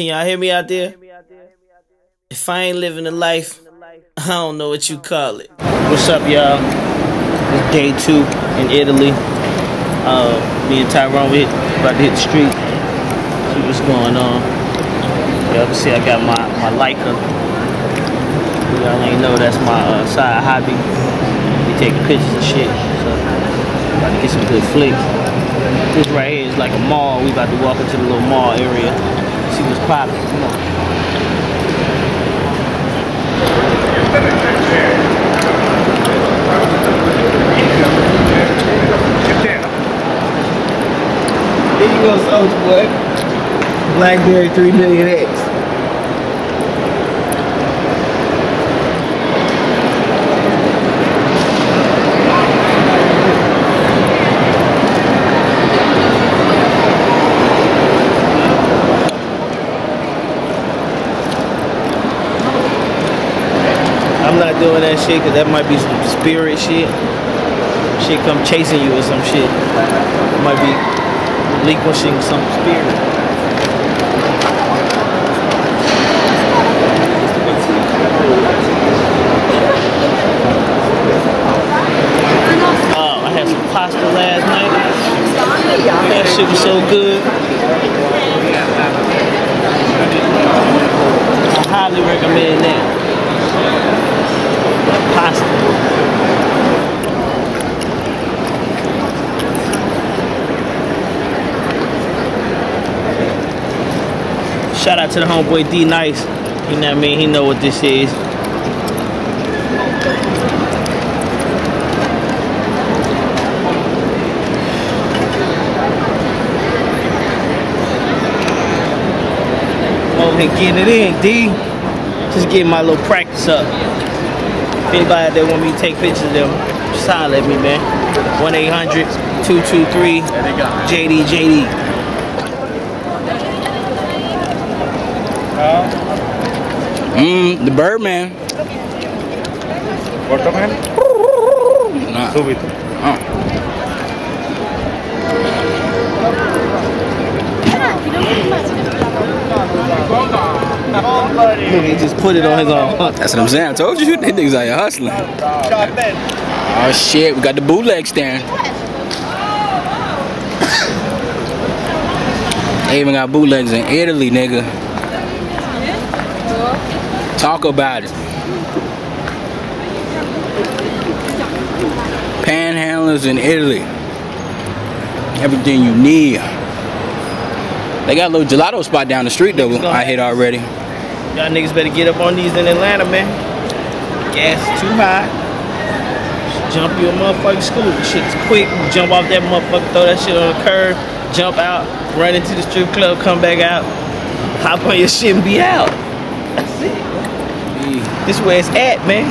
Can y'all hear me out there? If I ain't living the life, I don't know what you call it. What's up, y'all? It's day two in Italy. Uh, me and Tyrone, we about to hit the street. See what's going on. Y'all can see I got my, my Leica. Y'all ain't know that's my uh, side hobby. We taking pictures and shit. So, about to get some good flicks. This right here is like a mall. We about to walk into the little mall area. On. Here you go, Boy. Blackberry 3 million X. I'm not doing that shit because that might be some spirit shit. Shit come chasing you or some shit. It might be relinquishing some spirit. Oh, I had some pasta last night. That shit was so good. I highly recommend that pasta. Shout out to the homeboy D Nice. You know what I mean? He know what this is. Over here getting it in, D. Just getting my little practice up. If anybody that want me to take pictures of them, just holler at me, man. 1-800-223-JD-JD. Mmm, the Birdman. Waterman? Nah. Súbito. Oh. Look, he just put it on his own. That's what I'm saying. I told you, these niggas out here hustling. Oh shit, we got the bootleg stand. They even got bootlegs in Italy, nigga. Talk about it. Panhandlers in Italy. Everything you need. They got a little gelato spot down the street though. I hit already. Y'all niggas better get up on these in Atlanta, man. Gas too high. Jump your motherfucking school. Shit's quick. Jump off that motherfucker, throw that shit on the curb, jump out, run into the strip club, come back out, hop on your shit and be out. That's it. This is where it's at, man.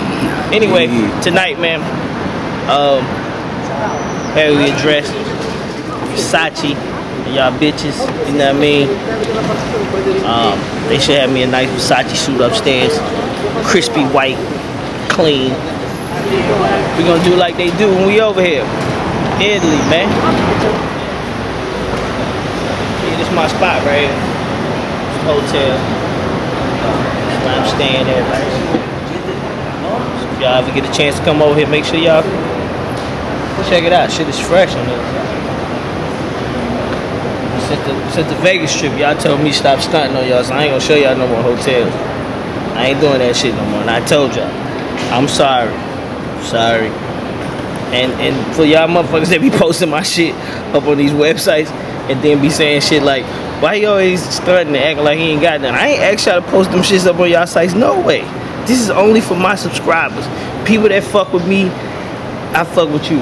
Anyway, tonight, man, um, how we address Versace and y'all bitches, you know what I mean? Um, they should have me a nice Versace suit upstairs, crispy white, clean. We're gonna do like they do when we over here. Italy, man. Yeah, this is my spot right here. Hotel. That's where I'm staying at, right? Y'all ever get a chance to come over here, make sure y'all check it out. Shit is fresh on this. Since the, since the Vegas trip, y'all told me stop stunting on y'all, so I ain't gonna show y'all no more hotels. I ain't doing that shit no more, and I told y'all. I'm sorry. Sorry. And and for y'all motherfuckers that be posting my shit up on these websites and then be saying shit like, why you always stunting and acting like he ain't got none? I ain't asked y'all to post them shits up on y'all sites. No way. This is only for my subscribers. People that fuck with me, I fuck with you.